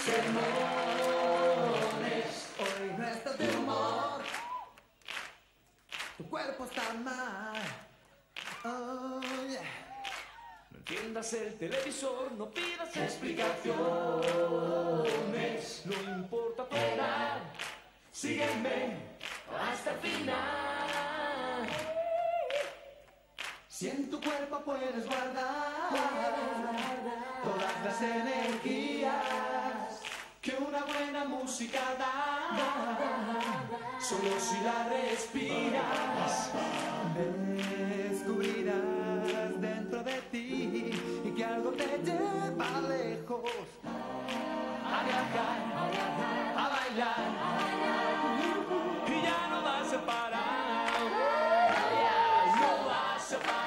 sermones. Hoy no estás de humor. Tu cuerpo está mal. Oh. No entiendas el televisor, no pidas Explicaciones. No importa tu edad, sígueme hasta el final. Si en tu cuerpo puedes guardar música da, solo si la respiras, descubrirás dentro de ti y que algo te lleva lejos. A viajar, a bailar. Y ya no no vas a parar, no vas a parar.